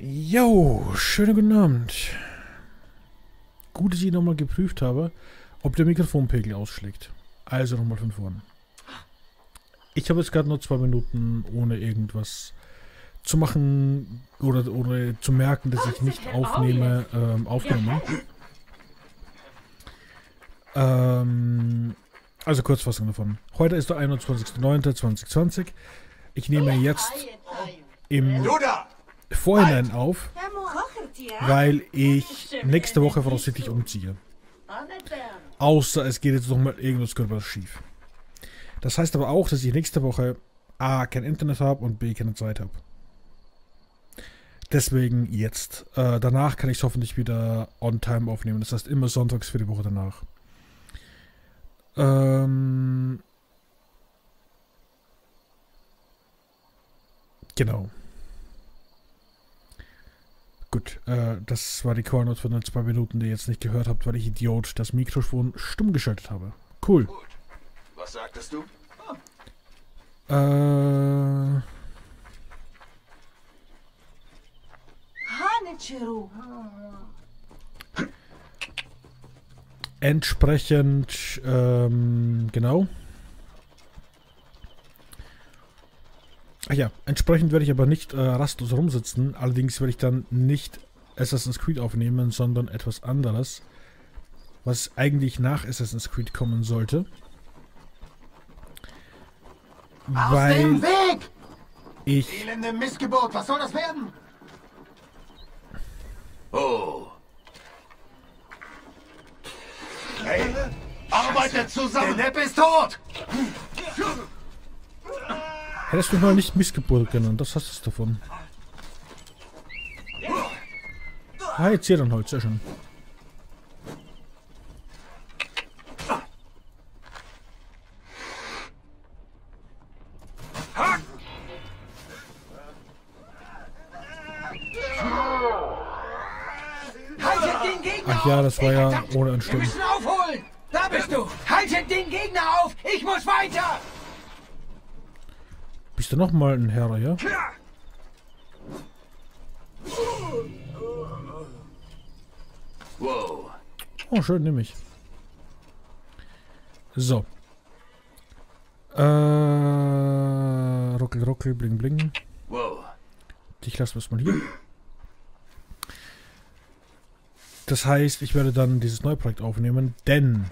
Jo, schönen guten Abend. Gut, dass ich nochmal geprüft habe, ob der Mikrofonpegel ausschlägt. Also nochmal von vorn. Ich habe jetzt gerade nur zwei Minuten ohne irgendwas zu machen oder, oder zu merken, dass ich nicht aufnehme, ähm, aufgenommen. Ähm, also Kurzfassung davon. Heute ist der 21.09.2020. Ich nehme jetzt im Vorhinein auf, weil ich nächste Woche voraussichtlich umziehe. Außer es geht jetzt nochmal irgendwas Körper schief. Das heißt aber auch, dass ich nächste Woche A. kein Internet habe und B. keine Zeit habe. Deswegen jetzt. Äh, danach kann ich es hoffentlich wieder on time aufnehmen. Das heißt immer sonntags für die Woche danach. Ähm. Genau. Gut, äh, das war die Core-Note von den zwei Minuten, die ihr jetzt nicht gehört habt, weil ich Idiot das Mikrofon stumm geschaltet habe. Cool. Gut. Was sagtest du? Äh, Hanichiru. entsprechend, ähm, genau. Ach ja, entsprechend werde ich aber nicht äh, rastlos rumsitzen. Allerdings werde ich dann nicht Assassin's Creed aufnehmen, sondern etwas anderes, was eigentlich nach Assassin's Creed kommen sollte. Aus Weil dem Weg! ich Elende Missgeburt, was soll das werden? Oh. Hey, arbeitet zusammen! Der Depp ist tot! Hättest du mal nicht Missgeburt genannt, das hast du davon. Ah, jetzt hier dann Holz, sehr schön. Ach ja, das war ja ohne Wir Ansturm. müssen aufholen! Da bist du! Haltet den Gegner auf! Ich muss weiter! Bist du nochmal ein Herr, ja? Wow. Oh, schön, nehme ich. So. Äh, ruckel, ruckel, bling, bling. Lassen wir es mal hier. Das heißt, ich werde dann dieses neue Projekt aufnehmen, denn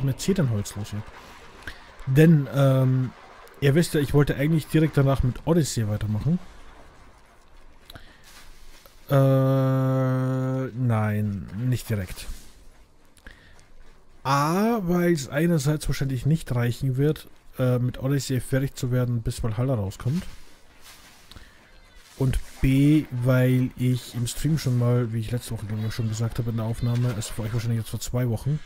ist mit Zedernholz? Denn, ähm, ihr wisst ja, ich wollte eigentlich direkt danach mit Odyssey weitermachen. Äh, nein, nicht direkt. A, weil es einerseits wahrscheinlich nicht reichen wird, äh, mit Odyssey fertig zu werden, bis Valhalla rauskommt. Und B, weil ich im Stream schon mal, wie ich letzte Woche schon gesagt habe in der Aufnahme, es für euch wahrscheinlich jetzt vor zwei Wochen,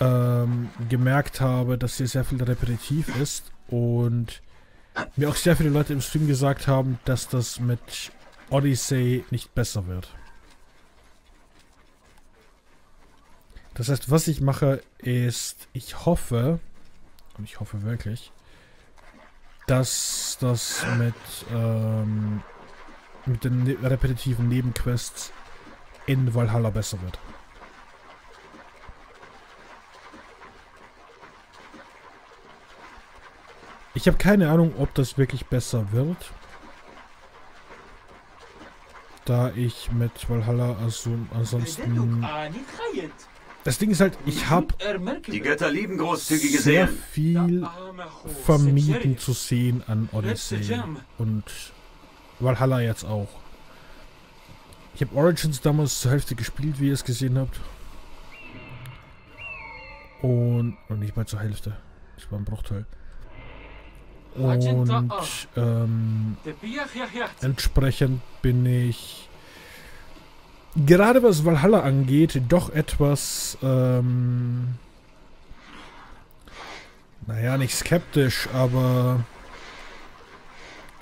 ähm, gemerkt habe, dass hier sehr viel repetitiv ist und mir auch sehr viele Leute im Stream gesagt haben, dass das mit Odyssey nicht besser wird. Das heißt, was ich mache, ist, ich hoffe, und ich hoffe wirklich, dass das mit, ähm, mit den ne repetitiven Nebenquests in Valhalla besser wird. Ich habe keine Ahnung, ob das wirklich besser wird. Da ich mit Valhalla also ansonsten... Das Ding ist halt, ich habe Die Götter lieben großzügige sehr viel vermieden zu sehen an Odyssey und Valhalla jetzt auch. Ich habe Origins damals zur Hälfte gespielt, wie ihr es gesehen habt. Und, und nicht mal zur Hälfte. Das war ein Bruchteil. Und ähm, entsprechend bin ich gerade was Valhalla angeht, doch etwas, ähm, naja, nicht skeptisch, aber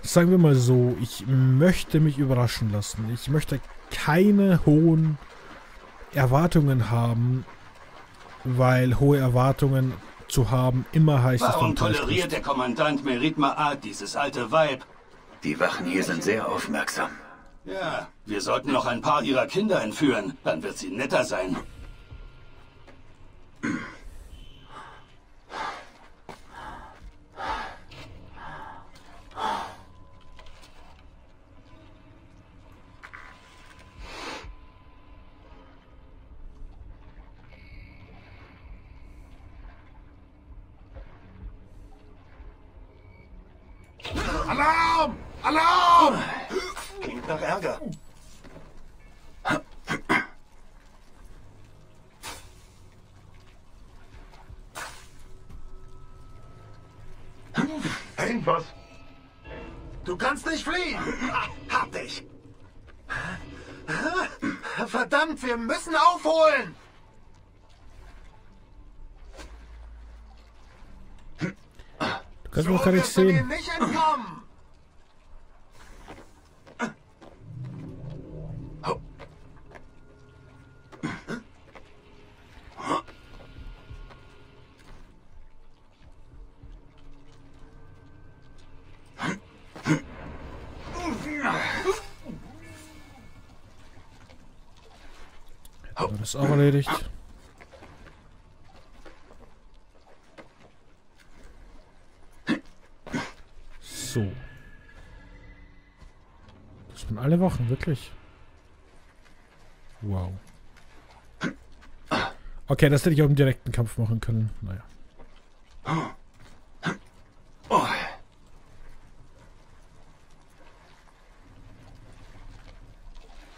sagen wir mal so, ich möchte mich überraschen lassen. Ich möchte keine hohen Erwartungen haben, weil hohe Erwartungen zu haben immer heißt es Warum toleriert der Kommandant Merit Ma'at dieses alte Weib? Die Wachen hier sind sehr aufmerksam. Ja, wir sollten noch ein paar ihrer Kinder entführen. Dann wird sie netter sein. Alarm! Alarm! Klingt nach Ärger. Hey, was? Du kannst nicht fliehen! Hab dich! Verdammt, wir müssen aufholen! Nicht wirst du mir sehen. das ist auch erledigt. So. Alle Wachen, wirklich. Wow. Okay, das hätte ich auch im direkten Kampf machen können. Naja.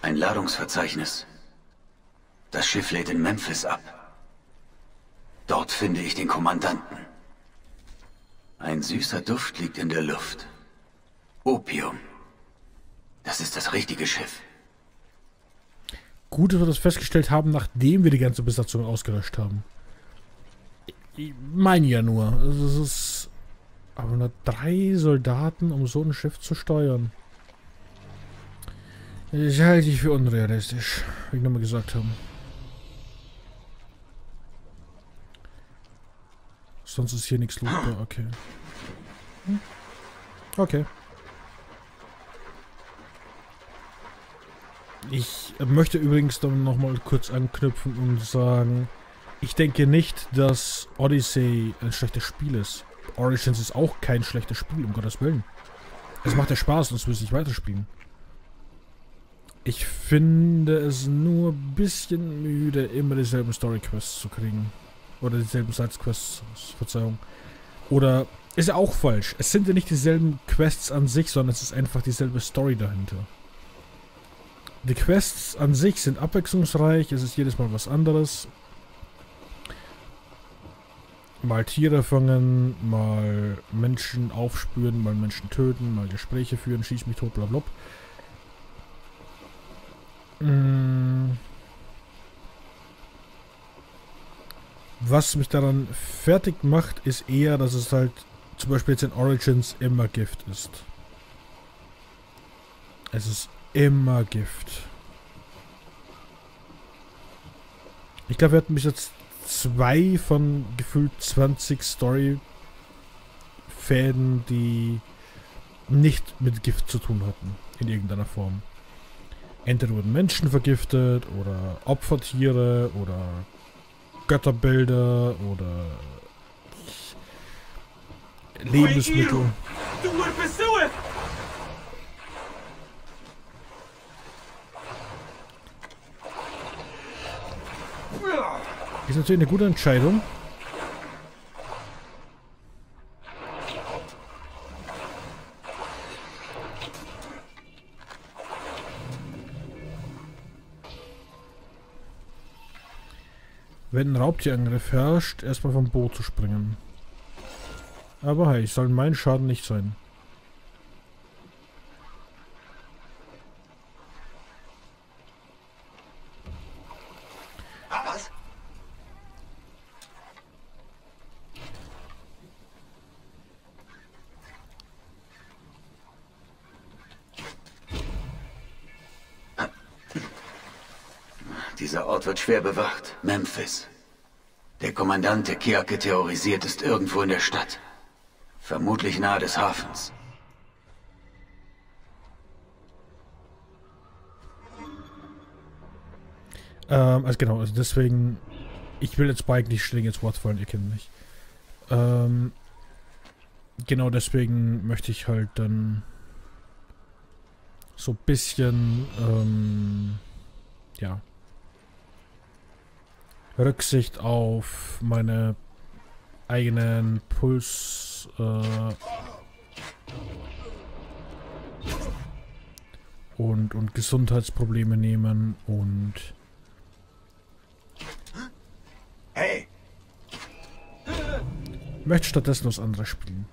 Ein Ladungsverzeichnis. Das Schiff lädt in Memphis ab. Dort finde ich den Kommandanten. Ein süßer Duft liegt in der Luft. Opium. Das ist das richtige Schiff. Gut, dass wir das festgestellt haben, nachdem wir die ganze Besatzung ausgelöscht haben. Ich meine ja nur. Also es ist. Aber nur drei Soldaten, um so ein Schiff zu steuern. Ich halte ich für unrealistisch, wie ich nochmal gesagt haben. Sonst ist hier nichts lootbar, okay. Hm. Okay. Ich möchte übrigens dann nochmal kurz anknüpfen und sagen, ich denke nicht, dass Odyssey ein schlechtes Spiel ist. Origins ist auch kein schlechtes Spiel, um Gottes Willen. Es macht ja Spaß, sonst würde ich weiterspielen. Ich finde es nur ein bisschen müde, immer dieselben Story-Quests zu kriegen. Oder dieselben Sides-Quests, Verzeihung. Oder, ist ja auch falsch. Es sind ja nicht dieselben Quests an sich, sondern es ist einfach dieselbe Story dahinter. Die Quests an sich sind abwechslungsreich, es ist jedes Mal was anderes. Mal Tiere fangen, mal Menschen aufspüren, mal Menschen töten, mal Gespräche führen, schieß mich tot, blablabla. Mm. Was mich daran fertig macht, ist eher, dass es halt zum Beispiel jetzt in Origins immer Gift ist. Es ist immer Gift. Ich glaube, wir hatten bis jetzt zwei von gefühlt 20 Story-Fäden, die nicht mit Gift zu tun hatten. In irgendeiner Form. Entweder wurden Menschen vergiftet oder Opfertiere oder Götterbilder oder Lebensmittel. Duas Ist natürlich eine gute Entscheidung. Wenn ein Raubtierangriff herrscht, erstmal vom Boot zu springen. Aber hey, soll mein Schaden nicht sein. Dieser Ort wird schwer bewacht. Memphis. Der Kommandant, der Kiake terrorisiert, ist irgendwo in der Stadt. Vermutlich nahe des Hafens. Ähm, also genau, also deswegen, ich will jetzt Spike nicht streng ins Wort fallen, ihr kennt mich. Ähm, genau deswegen möchte ich halt dann so ein bisschen, ähm, ja, Rücksicht auf meine eigenen Puls, äh, und, und Gesundheitsprobleme nehmen und Hey! möchte stattdessen was anderes spielen.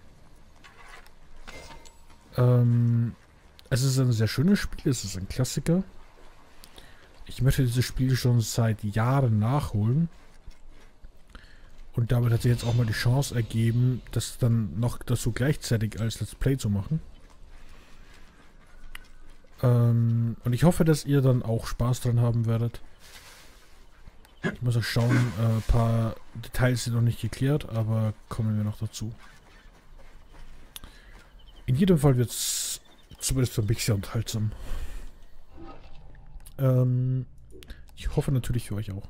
Ähm, es ist ein sehr schönes Spiel, es ist ein Klassiker. Ich möchte dieses Spiel schon seit Jahren nachholen. Und damit hat sich jetzt auch mal die Chance ergeben, das dann noch dazu gleichzeitig als Let's Play zu machen. Ähm, und ich hoffe, dass ihr dann auch Spaß dran haben werdet. Ich muss auch schauen, ein äh, paar Details sind noch nicht geklärt, aber kommen wir noch dazu. In jedem Fall wird es zumindest für mich sehr unterhaltsam. Ähm, ich hoffe natürlich für euch auch.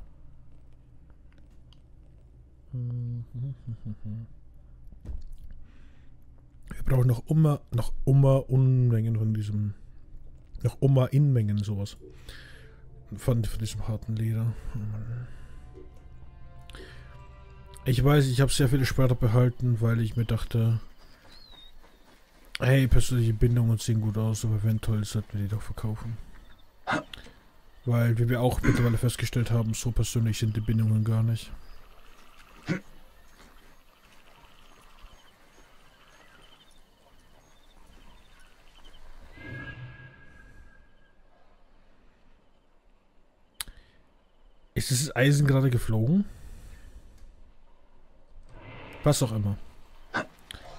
Wir brauchen noch immer, noch immer Unmengen von diesem, noch immer Inmengen sowas. Von, von diesem harten Leder. Ich weiß, ich habe sehr viele Sperre behalten, weil ich mir dachte, hey, persönliche Bindungen sehen gut aus, aber eventuell sollten wir die doch verkaufen. Weil, wie wir auch mittlerweile festgestellt haben, so persönlich sind die Bindungen gar nicht. Ist das Eisen gerade geflogen? Was auch immer.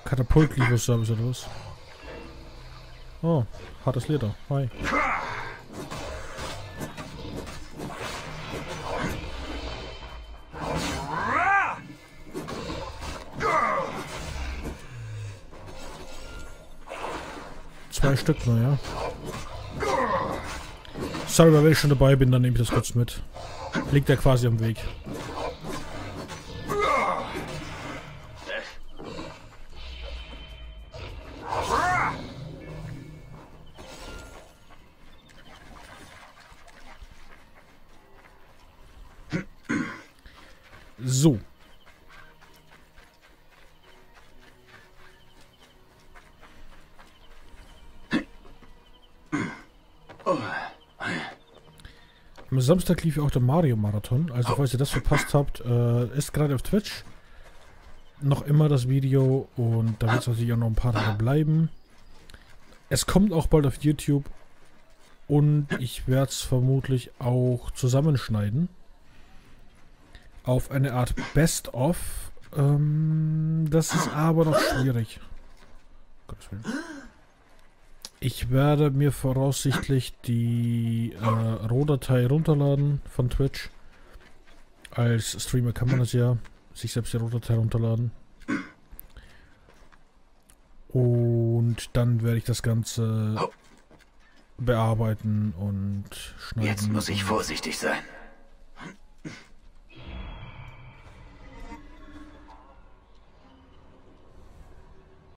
Katapult-Lieferservice oder was? Oh, hartes Leder. Hi. Zwei Stück nur, ja. Sorry, aber wenn ich schon dabei bin, dann nehme ich das kurz mit. Liegt ja quasi am Weg. Am Samstag lief ja auch der Mario-Marathon. Also falls ihr das verpasst habt, äh, ist gerade auf Twitch noch immer das Video und da wird es natürlich auch noch ein paar Tage bleiben. Es kommt auch bald auf YouTube und ich werde es vermutlich auch zusammenschneiden. Auf eine Art Best-of. Ähm, das ist aber noch schwierig. Gottes Willen. Ich werde mir voraussichtlich die äh, Rohdatei runterladen von Twitch. Als Streamer kann man das ja sich selbst die Rohdatei runterladen. Und dann werde ich das Ganze bearbeiten und schneiden. Jetzt muss ich vorsichtig sein.